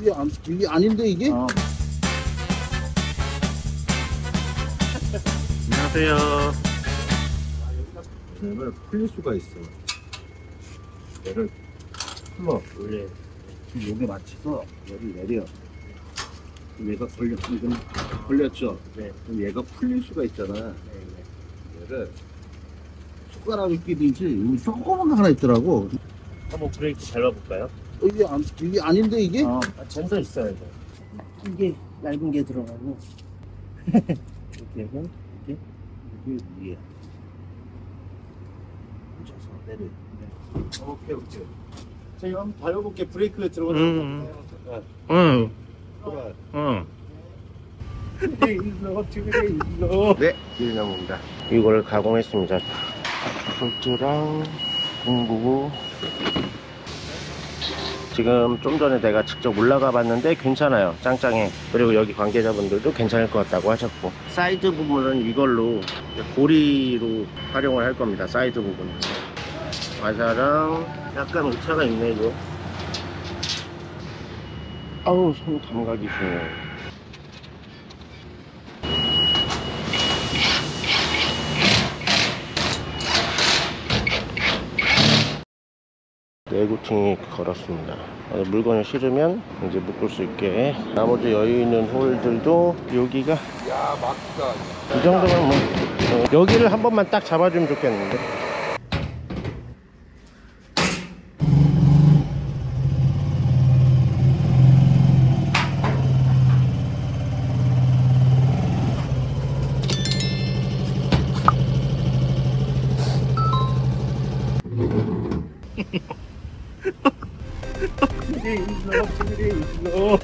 이게, 안, 이게 아닌데 이게? 어. 안녕하세요. 얘를 풀릴 수가 있어. 얘를 풀어. 원래 지금 여기 맞춰서 얘를 내려. 그럼 얘가 걸려. 지금 걸렸죠? 네. 그럼 얘가 풀릴 수가 있잖아. 네, 네. 얘를 손가락을 끼든지 여기 조그만 거 하나 있더라고. 한번 브레이크 밟아볼까요? 어, 이게, 안, 이게 아닌데 이게? 어, 아, 젠더 있어요, 이거. 이게 얇은 게 들어가고 이렇게 하고 이게 위에. 앉아서 내려. 오케이 오케이 제가 한번 밟아볼게 브레이크가 들어가는 음. 거 응, 돌아. 응. 일로 뒤에 일로 네, 일나무입니다. 이거를 가공했습니다. 볼트랑 공구. 지금 좀 전에 내가 직접 올라가 봤는데 괜찮아요. 짱짱해. 그리고 여기 관계자분들도 괜찮을 것 같다고 하셨고. 사이드 부분은 이걸로 고리로 활용을 할 겁니다. 사이드 부분. 과자랑 약간 오차가 있네, 이거. 아우, 손 감각이 좋 네. 내구팅이 걸었습니다. 어, 물건을 실으면 이제 묶을 수 있게 나머지 여유 있는 홀들도 여기가 야, 막다. 이 정도면 뭐 어, 여기를 한 번만 딱 잡아주면 좋겠는데 일로 뒤에 일로